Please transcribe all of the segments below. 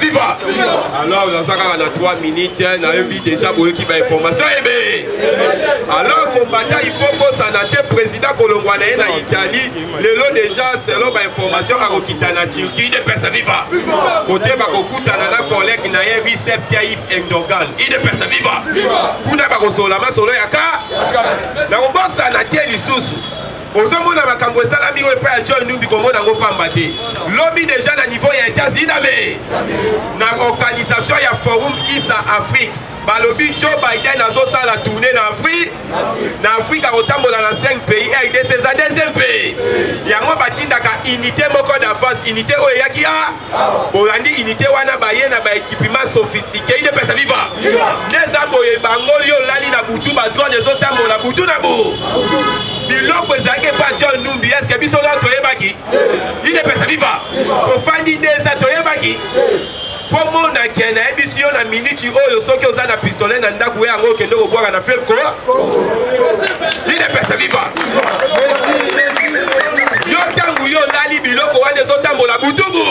viva alors naza kaka na 3 minutes eh, nayebi deja boyoki bainformation ebe eh, alors kombata ifo kosana te président kolongwa na ye na italie lelo deja selon bainformation akokita na turquie idepesa viva kote bakokutana na collègue na ye recep taib endogan idepesa viva kuna bakosolola masolo ya ka nakobosana te lisusu ozomona makambo esalami oyo epai ya john numbi komona yango mpamba te lobi deja na niveau ya etats-unis dame na organisation ya forum isa afrique balobi joe biden azosala tourne na afrique na afrique akotambola na 5 pays rdc eza deuxième pays yango batindaka unité moko d'avance unité oyo eyaki a bolandi unité wana baye na baekipima sofitike ine pesa viva eza boye bango yo olali na butu badrone ezotambola butu na bu biloko ezalaki epa john numbi eske biso na toyebaki ine pesa viva tofandi nde eza toyebaki mpo monake nayebisi yo na miniti oyo soki oza na pistolet na ndako yango okende kobwaka na fleuve koa udps viva yo ntango yo olali biloko wana ezotambola butubu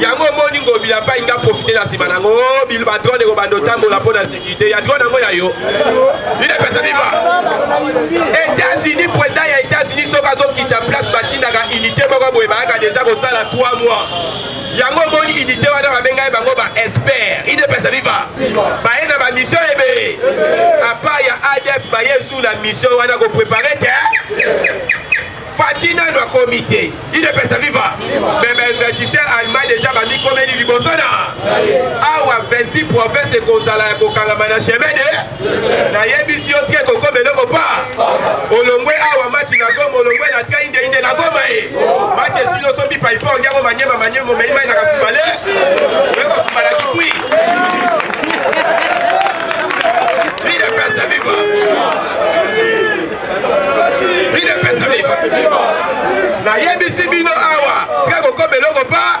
yango omoni ngobi ya pai nga profite na nsima nango oh, badrone ekobanda otambola mpo na sécurité ya drone yango ya yo udps viva états-unis president ya états-unis soki azokita place batindaka unité moko boye bayaka deja kosala 3 mois yango omoni unité wana babengai bango ba expert idepesa viva baye na bamission ebe apa ya adf baye zu na mission wana koprepare te fati nano akomi te idepesa viva me bainvestisseur allemagne deja bamikomeli liboso na awa 26 province ekozala ya kokangama na chemin de nayebisi yo te kokoma eloko pa olongwe awa mati na goma olongwe na tika indeinde na goma ye mati esili osombi paipor yango manyema manyema omei mai na kasumale oye kosumba na kikui Vida pesa viva! Vida pesa viva! nayebisi bino awa tika kokoma eloko pa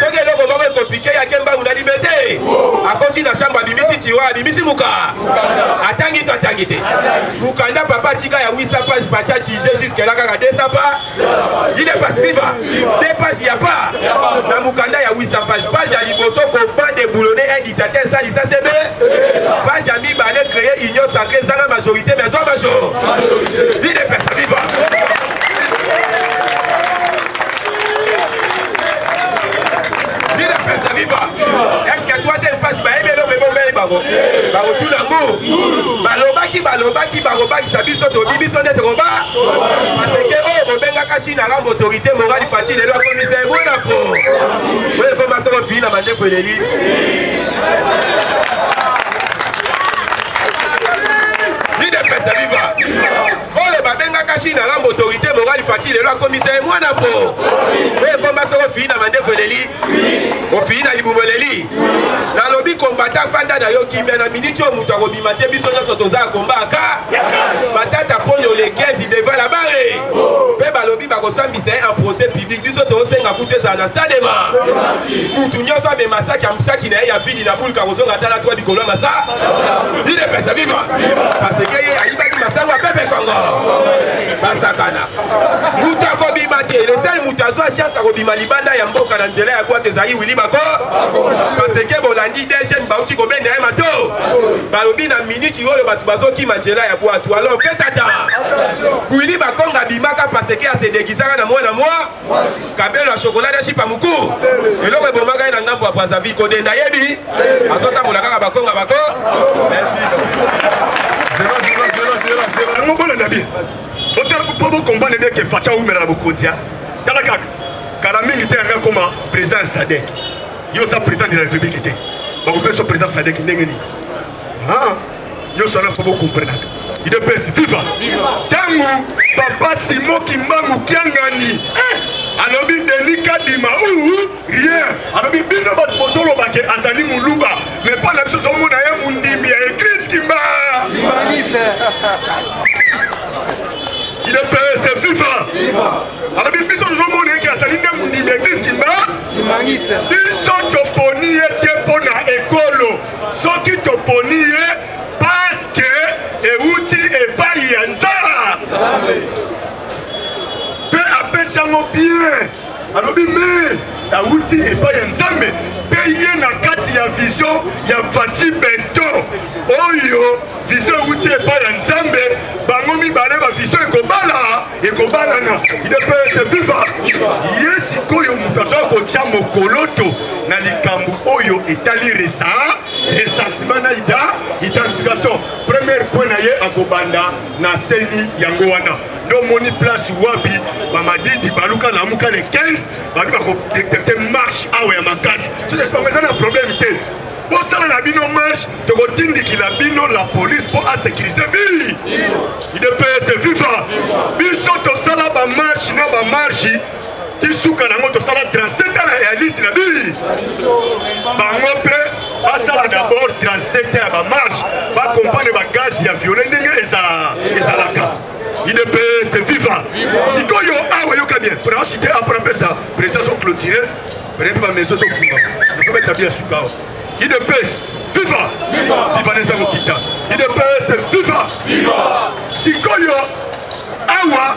soki eloko moko ekopike yake mbangu na lime te akoti na shambo abimisi tiwa abimisi muka atangi to atangi te mukanda papa atika ya 800 page pacha tije juskela kaka 200 pa il est pas viva de page ya pa na mukanda ya 800 page page ya liboso combat de boulonne un dictateur salisa sebe page ya mibale créer union sacrée ezanga majorité mais zwa major il est pas viva Budapest viva est-ce que troisième page bayebi eloko ebombeli bango bakotuna ngo balobaki balobaki bakobakisa biso tobi biso nde tokoba maseke oyo bobengaka chine anga motorité morali fati lelo akomisa ebona po oyo ekoma soko fii na mandefu eleli oyo babengaka si na lambo autorité morali fati lelo akomisa ye mwana po oyo ekomba soki ofii na mandefu eleli ofii na libumu eleli nalobi kombata fanda na yo kimia na miniti oyo moto akobima te biso nyonso toza ya kombaka matata mponyo le 15 devant la bare mpe balobi bakosambi c'est un procès public biso tosenga kutu ezala na stade ema mutu nyonso amema saki ya mosaki na ye ya vidi na bulka kozonga ata na twa likolo ya masa ide pesa viva parce que ye ayibaki masango ya pepe kongo basakana mutu akobima te le seul mutu azwa chance akobima libanda ya mboka na nzela ya kwata ezali wili bako parce que bolandi deuxième bauti kobenda ye mato balobi na miniti oyo bato bazokima nzela ya bwatu alors fetata bwili bakonga abimaka paseke asedegizaka na mwana mwa kabelo ya shokola na shipa moku eloko ebomaka ye na ngambo ya brazavi kodenda yebi azotambola kaka bakonga bako yango bolanda bie botala mpo bokombane bie ke facha umela na bokonzi ya tala kaka kala mingi te yanga koma président ya sadek yo oza président de la république te bakopesa président sadek ndenge nini ah, nyonso wana fo bokomprenaka idepesi viva ntango papa simo kimbangu kiangani eh, alobi deni kadima uu rien alobi bino bato bozoloba ke azali moluba me mpo na biso ozomona ye mondimi ya eglise kimba idepesi viva alobi biso tozomona eke azali nde mondimi ya eglise kimba biso toponi ye te mpo na ekolo soki toponi ye paske euti epai ya nzambe mpe apesi yango bien alobi me euti epai ya nzambe mpe ye na kati ya vision ya faci bento oyo vision euti epai ya nzambe bango mibale bavision ekobala ekobalana idps viva ye sikoyo moto azoya kotya mokoloto na likambo oyo etali resa resasima na ida identification première point na ye akobanda na seni yango wana nde omoni place wapi bamadidi baluka lamuka le 15 babi bakodetecte marche awa ya makasi soki esipama eza na problème te bosala na bino marche tokotindikila bino la police mpo asecurise bi idps viva biso tosala bamarche na bamarche ti suka na yango tosala 37 ans ya elite na bi bango mpe basala d'abord 37 ans ya bamarche bakompane bagazi ya viole ndenge ezalaka idps viva sikoyo awa yoka bien pona osite apre apesa presidence oclotire Balebi ba maison ezofunga nakoba etabi ya suka awa idps viva viva neza kokita idps viva sikoyo awa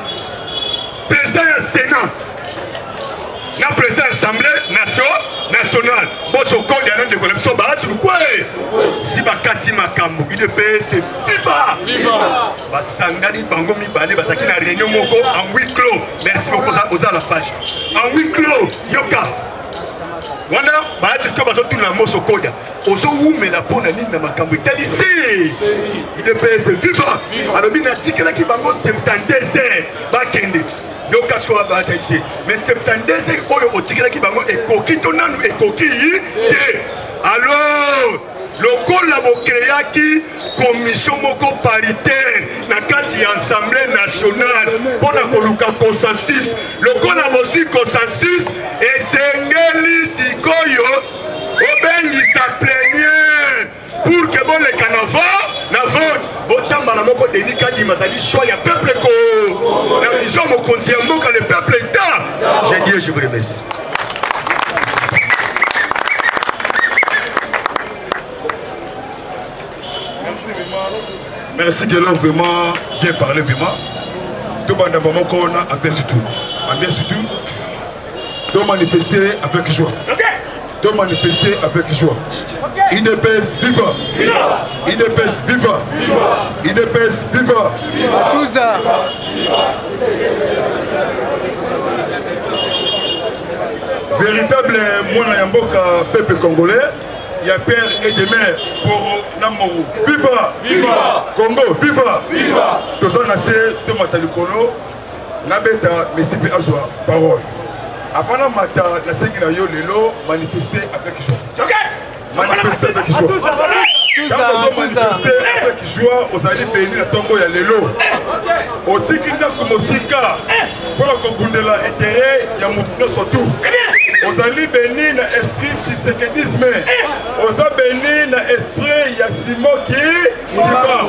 président ya sénat na président ya assemblée nationale bosokondi ana ndeko na biso baati lukwe si bakati makambo idps viva basangani bango mibale bazalaki na réunion moko en huis clos merci beaucoup oza la page en huis clos yoka wana baati sikoyo bazotuna yango sokoda ozowumela mpo na nini na makambo etali se idps viva alobi natikelaki bango 72 bakende yoka sikoyo baati se mais 72 oyo otikelaki bango ekoki to nanu ekoki te alors lokola bokreyaki komisio moko paritaire na kati ya assemblée nationale mpo na koluka consensus lokola bozwi consensus esengeli sikoyo obengisa pleniere pour ke boleka na vote na vote botya mbala moko denis kadima azali choix ya peuple ko na vision mokonzi ya mboka le peuple ta je dis je vous remercie merci gelor vraiment bien parlé vraiment tobanda bango kona apesi tout apesi tout tomanifeste avec joie tomanifeste avec joie Idps viva! Idps viva! Idps viva! Tuza! Véritable mwana ya mboka peuple congolais ya père et de mère poro na moro viva viva congo viva viva toza na se tomata likolo nabeta mesi mpe azwa parole avant na mata nasengi na yo lelo manifeste avec joie manifeste avec joie ntango ozomanifeste avec joie ozali beni na ntongo ya lelo otiki ndako mosika mpo na kobundela intere ya motu nyonso tu ozali beni na esprit tisekedisme oza beni na esprit ya simoki kiba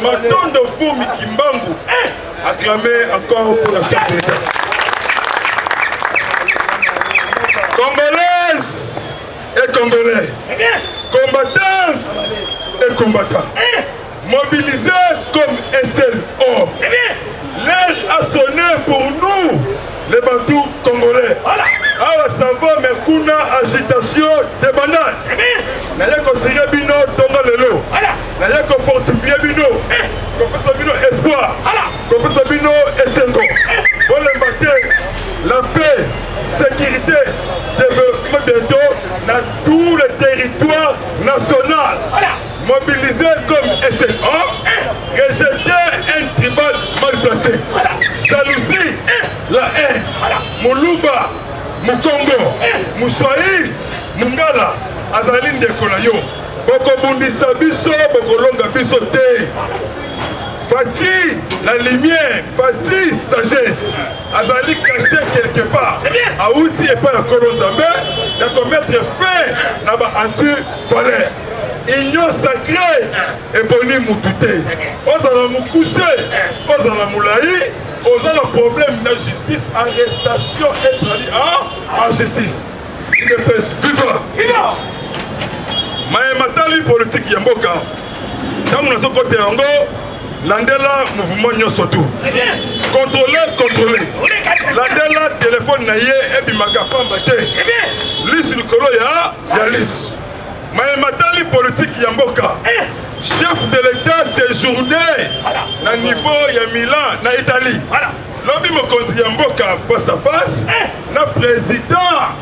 Matondo Fumi Kimbangu, eh, acclamé encore pour la fête. Congolaise et Congolais, combattantes et combattants, mobilisés comme un seul homme. L'âge a sonné pour nous, les Bantous congolais. awa savo me kuna agitation de banane naye kosige bino ntongo lelo naye kofortifie bino eh, kopesa bino espoir kopesa bino esengo eh. bolemba te la paix sécurité développement bientôt na tout le territoire national mobilisé comme SNO eh. rejeter un tribal mal placé jalousie la haine moluba mokongo moswahili mongala azali ndeko na yo bokobundisa biso bokolonga biso te fati la lumière fati sagesse azali cache quelque part awuti epai ya nkolo nzambe ya komettre fin na ba anti valeur union sacrée eboni mutu te ozala mokuse ozala molai oza na problème na justice arrestation etrali a justice maye matali politiki ya mboka ntango nazokota yango landela mouvement nyonso tu contrôle contrôle landela telefone na ye ebimaka pamba te lisi likolo ya ya lisi maye matali politiki ya mboka eh. chef de l'état séjourne na niveau ya milan na italie lobi mokonzi ya mboka face à face eh. na président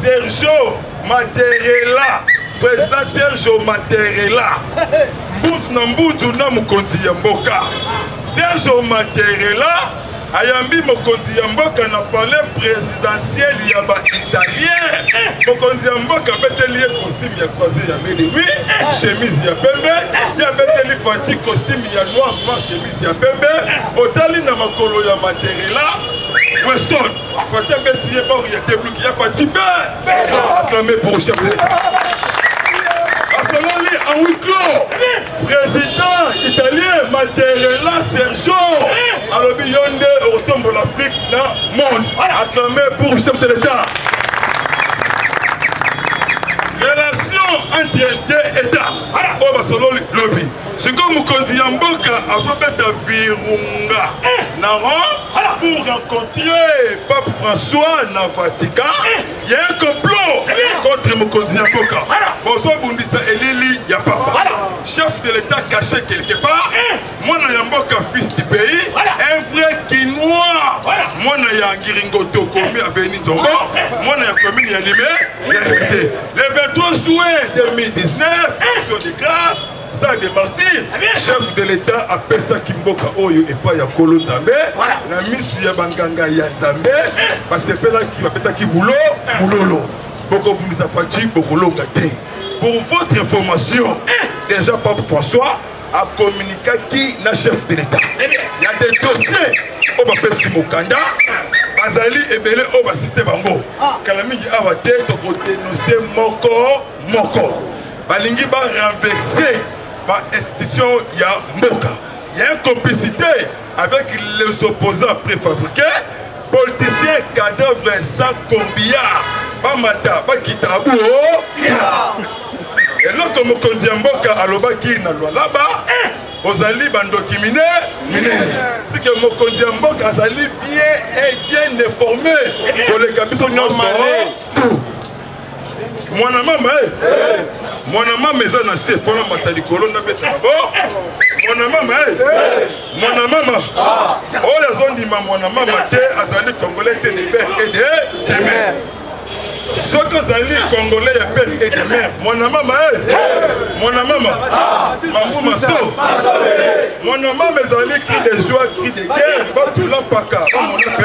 sergio materela président sergio materela mbutu na mbutu na mokonzi ya mboka sergio materela ayambi mokonzi ya mboka na palais présidentiel ya baitalien mokonzi ya mboka abeteli ye costume ya croise ya benemi chemise ya pembe ye abeteli pati costume ya noir blanc chemise ya pembe otali na makolo ya materila weston fatia beti ye baoki ya debluki ya kwatibe acclamé pour chef asololi en huis clos président italien materila sergio alobi yo nde okotombola afrique na monde acclamé pour chef de l'état relation entre deux états oyo basololi lobi sikoyo mokonzi ya mboka azobeta virunga na rome pour rencontrer pape françois na vatican ya un complot contre mokonzi ya mboka bozobundisa elili ya papa chef de l'état caché quelque part mwana ya mboka fils du pays un vrai kinois mwana ya ngiringoto komi aveni nzongo mwana ya commune ya lime ya lite le 23 juin 2019 sur de grâce stade de martyr chef de l'état apesaki mboka oyo epai ya kolo nzambe na misu ya banganga ya nzambe basepelaki bapetaki bulo bulolo bokobundisa faci bokolonga te pour votre information déjà pape françois akomunikaki na chef de l'état ya de dossier oyo bapesi mokanda bazali ebele oyo basite bango kala mingi awa te tokodenonse moko moko balingi ba renverser ba institution ya mboka ya un complicité avec les opposants préfabriqués politiciens cadavre sans corbillard bamata bakita abuo eloko mokonzi ya mboka alobaki na lwalaba ozali bandoki mine minene sike mokonzi ya mboka azali bien et bien informe koleka biso nyonso mwana mama e eh. mwana mama eza na se fona mata likolo nabetaka bo mwana mama e eh. mwana mama ah. oyo azondima mwana mama te azali congolais te de père et de demer soki ozali congolais ya père et de mère mwana mama e eh. mwana mama ah. mambu maso mwana mama ezali cri de joie cri de guerre batula mpaka omona mpe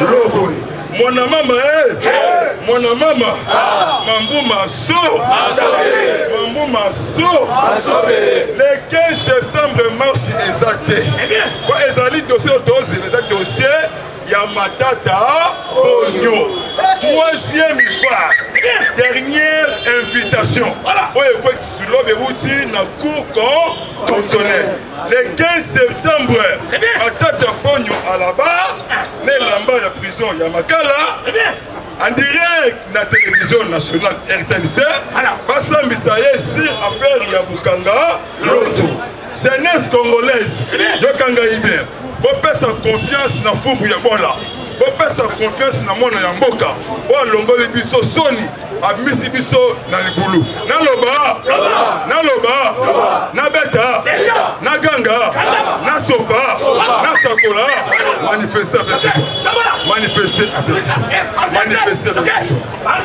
Lokwe, mwana mama eh. Hey. Mwana mama. Ah. Mambu maso. Masobele. Mambu maso. Masobele. Le 15 septembre marche eza te. Eh Kwa ezali dossier otozi, eza dossier ya matata bonio. Troisième fois, eh dernière invitation. Voilà. Oyo ekwetisi lobe wuti na cour constitutionnelle. Le 15 septembre, Matata Ponyo à la barre, les lambas de prison Yamakala, en direct na télévision nationale RTNC, basambisa ye sur affaire ya Bukanga Loto. Jeunesse congolaise, yokanga ibe, bopesa confiance na fubu ya bola, bopesa confiance na mwana ya mboka, oyo alongoli biso soni abimisi biso na libulu naloba naloba nabeta naganga nasopa nasakola manifeste manifeste manifeste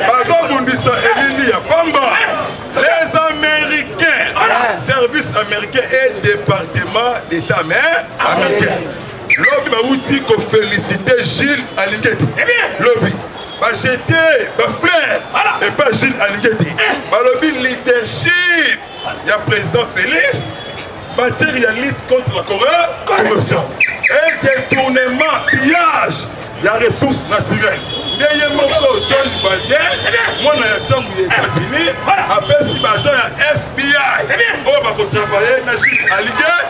bazobundisa elili ya pamba les américains service américain et département d'état mais américain lobi bawuti kofélicite gilles alingeti eh lobi bajete bafleur epa jules alinge te eh. balobi leadership ya président félix matière ya lutte contre la corruption et détournement pillage ya ressource naturelle nde ye moko john balde mwana ya ntango ya états-unis apesi baagent ya fbi oyo bakotravaille na jules alinge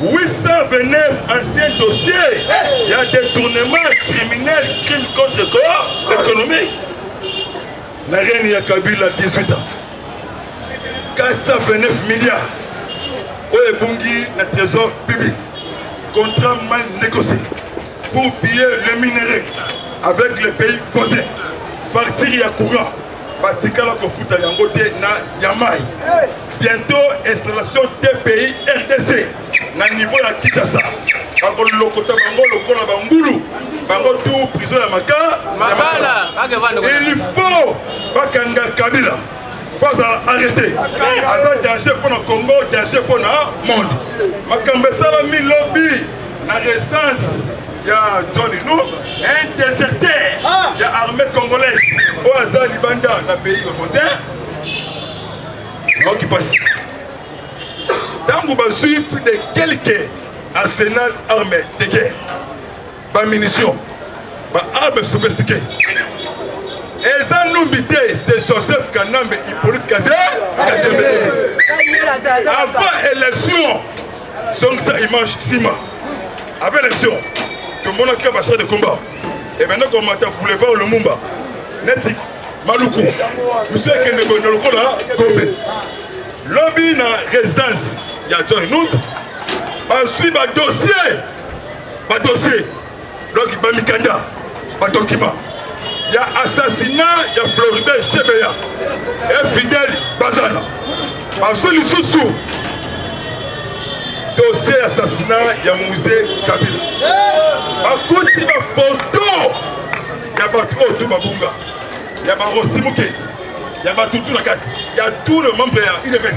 829 anciens dossiers ya détournement criminel crime contre corps économique na règne ya kabila 18 ans 429 milliards oyo ebungi na trésor public contrat mal négocié pour piller le minerai avec les pays voisins facture ya courant batikala kofuta yango te na yamai bientôt installation tpi rdc na niveau ya kinshasa bakolokota bango lokola bangulu bango tu prison ya makaail faut bakanga kabila fo azala arrete aza danger mpo na congo danger mpo na monde makambo esalami lobi na restance ya johnny nu un déserteur ah. ya armée congolaise oyo oh, aza libanda na pays opposé naoki mpasi ntango bazwi plus de quelque arsenal arme de guerre bamunition baarme sophistiqué eza numbi te c'est joseph kanambe hypolite kase kasembele avant élection zongisa image nsima Après l'élection, tomonaki ba chars de combat ebanda komata boulevard Lumumba neti Maluku biso ekende koyenda lokola Gombe lobi na résidence ya John Numb bazwi badossier badossier donc bamikanda ba document ya assassinat ya florida shebeya efidel bazana bazwi lisusu dossier ya assassinat ya musée kabila bakuti bafoto ya bato oyo tu babunga ya barosi moketi ya bato tu na kati ya tout le membre ya udps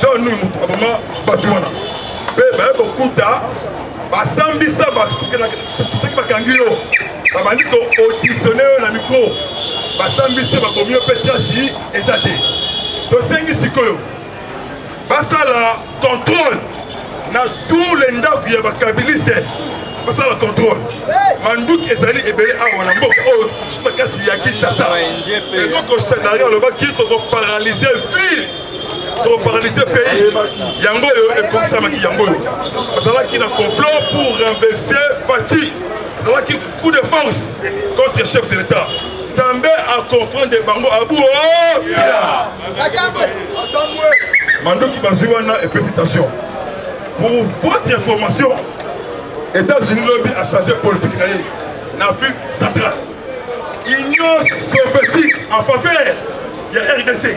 john nini moto aboma bato wana mpe baye kokuta basambisa bato soki bakangi yo babandi koauditione yo na mikro basambisi yo bakomi yo mpe trasi eza te tosengi sikoyo basala contrôle na tous les ndako ya bakabiliste basala contrôle manduki ezali ebele awa na mboka oyo na kati ya kinshasa eloko shadari alobaki tokoparalyse ville toparalyse pays yango oyo ekokisamaki yango oyo bazalaki na complot pour renverser fati azalaki coup de force contre chef de l'état nzambe aconfronde bango abu mandoki bazwi wana epesi tension pour votre information états-unis lobi achange politique na ye na afrique centrale union soviétique en faveur ya rdc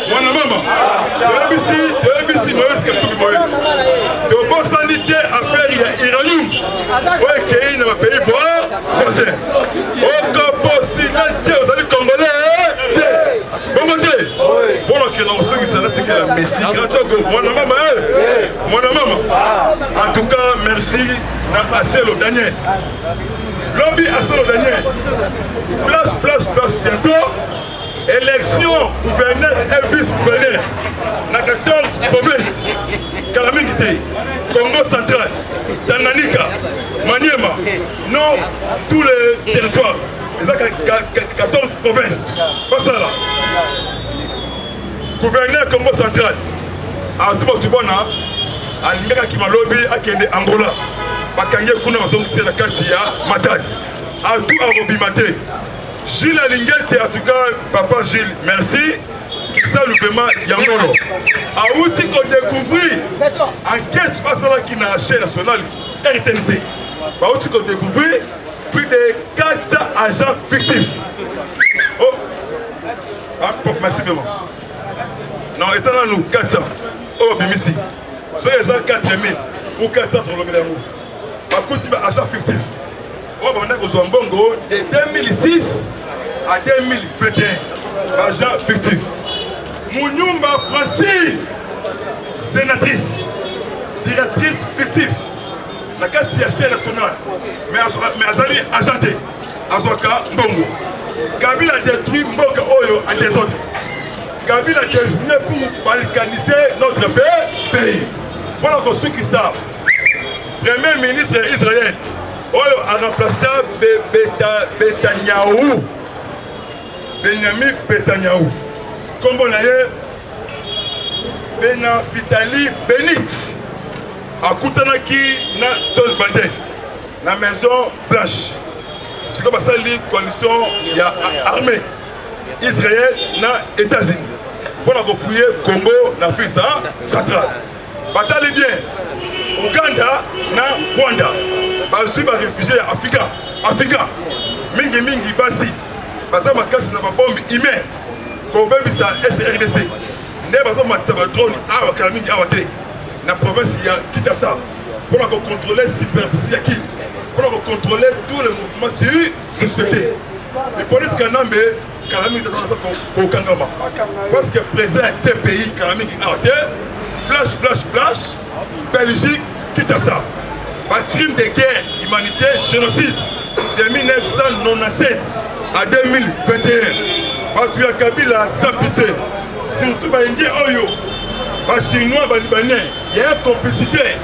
mwana mama toyebisi toyebisi moyesi katuki boye tobosani te affaire ya iranium oyo ekei na bapays voir voisin okobosina te ozali congolais te bongo te mpo nakenda kosukisa natikela messi katogo mwana mama e eh. mwana mama en tout cas merci na aselo daniel lobi aselo daniel place place place bientôt élection gouverneur et vice gouverneur na 14 province kala mingi te congo central tanganyika maniema non tous les territoires eza 14 province basala gouverneur congo central atu bato bana alingaki akima lobi akende angola bakangi ye kuna bazongisi na kati ya matadi atu akobima te Gilles Alingete en tout cas papa Gilles merci kisalu vraiment yangolo awuti ko découvrir enquête basalaki na chaîne nationale RTNC bawuti ko découvrir plus de 400 agents fictifs oh ah, merci vraiment non eza nanu 400 oyo babimisi soki eza 4000 ou 400 tolobela yango bakuti ba agents fictifs oyo babanda kozwa mbongo de 2006 à 2021 baagent fictif munyumba francine sénatrice directrice fictif na kati ya chaine nationale mais azali agent te azwaka mbongo kabila détruit mboka oyo en désordre kabila désigné pour balkaniser notre pays mpona kosukisa premier ministre ya israel oyo aremplaça betanyahu benyamin betanyahu nkombo na ye benafitali benit akutanaki na john biden na maison blanche sikoyo basali coalition ya armée israel na états-unis mpo na kopuye congo na afrique centrale batali bien uganda na rwanda bazwi barefugie ya afrika afrika mingimingi basi baza makasi na babombe humain kobebisa srdc nde bazomatisa badrone awa kala mingi awa te na province ya kinshasa mpo na kocontrole superficie ya kin mpo na kocontrole tout le mouvement siri suspecte epolitika nambe kala mingi tata aza kokangama parce que président ya tpi kala mingi awa te flash flash flash belgique kinshasa bacrime de guerre humanité génocide de 1997 à 2021 bato ya kabila sans pitié surtout baindien oyo bachinois balibanais yaya complicité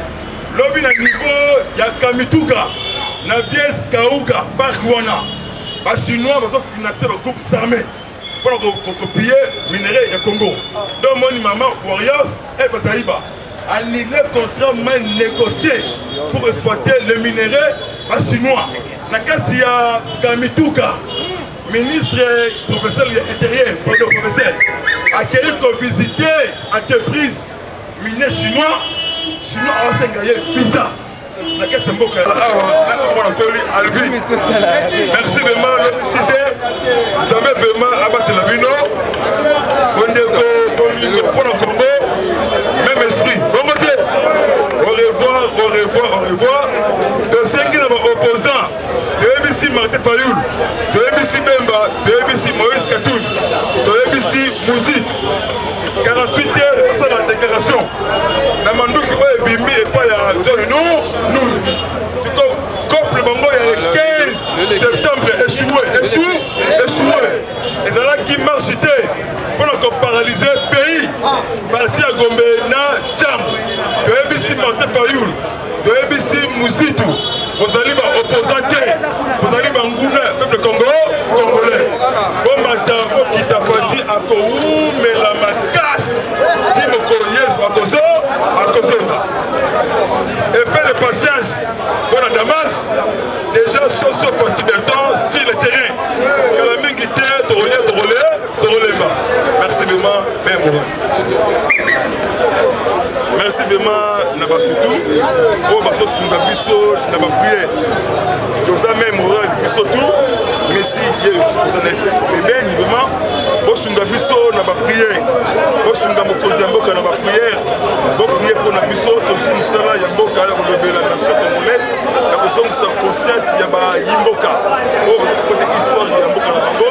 lobi na niveau ya kamituga na bies kauga park wana ba chinois bazo financer ba groupes armés mpo na kopille minerai ya congo donc moni mama warriors e eh, bazali ba annule contrat mal négocié pour exploiter le minerai ba chinois na kati ya kamituka ministre professeur ya intérieur pardon professeur akei kovisite entreprise minier chinois chinois aosenga ye visa na kati ya mboka awa nakomona ntoli alvi merci vraiment lobisise nzambe vraiment abatela bino ondeko bolingo mpo na congo même esprit bongo te au revoir au revoir au revoir toyebisi martin fayul toyebisi bemba toyebisi moïse katun toyebisi muzik 48 heures basala déclaration na manduki oyo ebimi epai ya john nu nun siko couple bango ya le 15 septembre echoue echoue echoue ezalaki marche te mpo na koparalyse pays parti ya gombe na chambre toyebisi martin fayul Toyebisi Muzitu, bozali ba opposants te, bozali ba nguna peuple Congo congolais. Bomata kokita Fati akowumela makasi ti mokolo Yesu akozo akozonga. Epais de patience mpo na Damas déjà soso Fati Berton si le terrain kala mingi te tokolia tokolemba. Merci vraiment, mais merci vraiment na bakutu oyo bazosunga biso na bapriere toza meme role biso tout mesi ye toza na ebeni vraiment bosunga biso na bapriere bosunga mokonzi ya mboka na bapriere boprie mpo na biso tozwi mosala ya mboka ya kolobela nation congolaise ya kozongisa conscience ya bayimboka oyo baza kokota histoire ya mboka na bango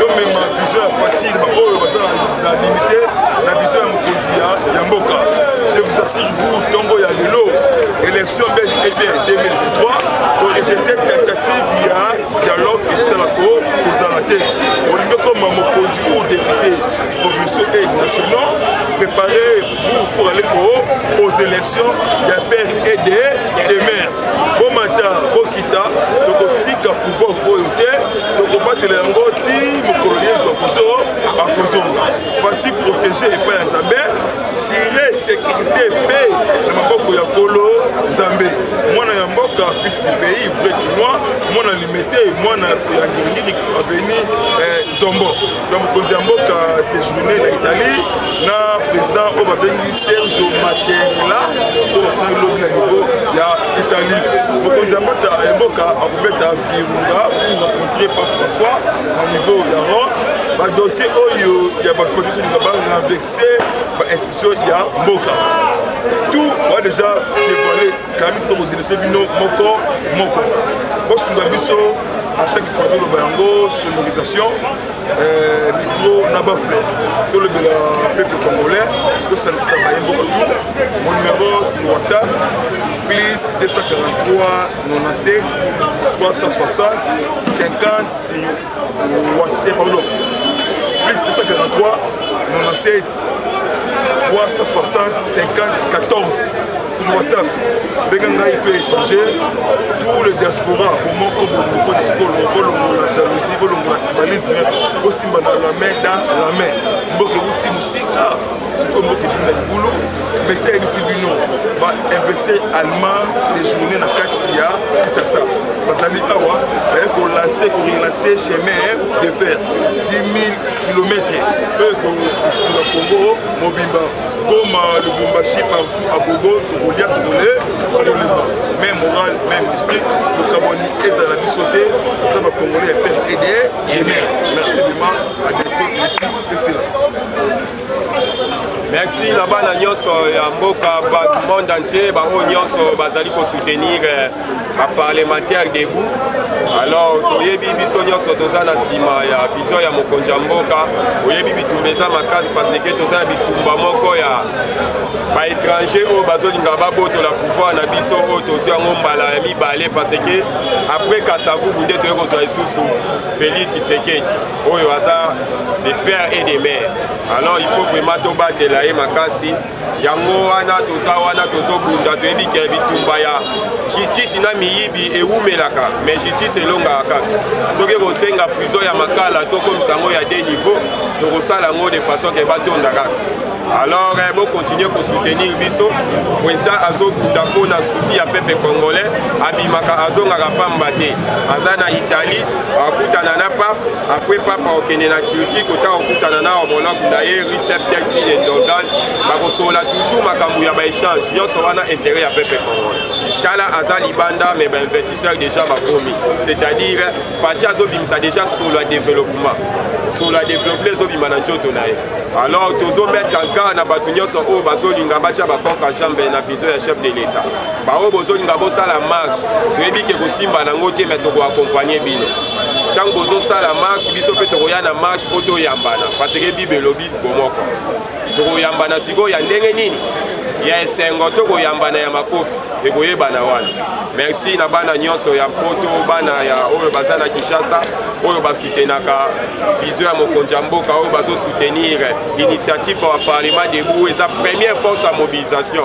tomema vision ya fatile baoyo baza na na limite na vision ya mokonzi ya mboka je vous assure vous ntongo ya lelo élection bel et bien 2023 korejete tentative ya dialogue etikala kozala te olingi okoma mokonzi ou député provinciaux et nationaux préparez-vous pour aller aux élections ya père et de demeure bomata bokita tokotika pouvoir oyo te tokobatela yango ti mokolo yesu akozo akozonga fati protege epai ya nzambe sire sécurité mpe na maboko ya kolo nzambe mwana ya mboka fils du pays vrai kinois mwana limete mwana ya ngiringiri aveni eh, nzombo na mokonzi ya mboka séjourne na italie na président oyo babengi sergio materla oyo babengi lobi na niveau ya italie mokonzi ya mboka akobeta virunga pour rencontrer pape françois na niveau ya rome badosie oyo ya bato batozolinga bana vexe bainstitution ya mboka tout ba déjà dévoilé kami tokodenonse bino moko moko bosunga biso à chaque fois toloba yango sonorisation euh, micro na bafle tolobela peuple congolais tosangisa baye mboka tu mon numéro sur whatsapp plus 243 97 360 50 sio Wate, pardon. Plus 243, 97, 360, 50, 14. Sur WhatsApp, benga ngai peut échanger. Tout le diaspora, comment comme on nous connaît, bolongo la jalousie, bolongo la tribalisme, osimba na la main dans la main. Mboke wuti musika. sikoyo mboka ebimi na libulu mesi ayebisi bino ba imbecile allemand sejourne na kati ya kinshasa bazali awa baye kolanse korelance chemin de fer 10 000 kilomètre oyo ekosunga congo mobimba goma lubumbashi partout agogo tokolia tokole tokolema même moral même esprit bokabwani ezala biso te oza bacongolais ya pere ede eme merci vraiment à bientôt merci pesela merci na bana nyonso ya mboka monde entier bango nyonso bazali kosoutenir eh, baparlementaire debout alors toyebi biso nyonso toza na nsima ya vision ya mokonzi ya mboka oyebi bitumba eza makasi parce que toza na bitumba moko ya baétranger oyo bazolinga babotola pouvoir na biso oyo tozwi yango mbala ya mibale parce que après kasavubu nde toye kozwa lisusu feli tisekedi oyo aza de père et de mère alors il faut vraiment tobatela ye makasi yango wana toza wana tozobunda toyebi ke bitumba ya justice na miyibi ewumelaka mais justice elongaka kaka soki ekosenga prison ya makala tokomisa yango ya de niveau tokosala yango de façon ke batonda kaka alors eh, bokontinue kosoutenir biso président azobunda mpo na souci ya pepe congolais abimaka azongaka pamba te aza na italie akutana na pape apres pape akokende na turquie kota kokutana na homologue na ye recep telpin endogan bakosolola toujours makambo ya baechange nyonso wana intérêt ya pepe congolais tala aza libanda mais bainvestisseur déjà bakomi c'est-à-dire fati azobimisa déjà solo ya développement solo ya développement ezobima na nzoto na ye alors tozomettre en cas na bato nyonso oyo bazolinga batya bakonka jambe na vision ya chef de l'état baoyo bozolinga bosala marche toyebi ke kosimba nango te me tokoakompagne bino ntango bozosala marche biso mpe tokoya na marche mpo toyambana parce ke bible elobi bomoko tokoyambana sikoyo ya ndenge nini ya esengo to koyambana ya makofi ekoyebana wana merci na bana nyonso ya mpoto bana ya oyo baza na kinshasa oyo basutenaka vision ya mokonzi ya mboka oyo bazosoutenir initiative ya parlement debout eza première force ya mobilisation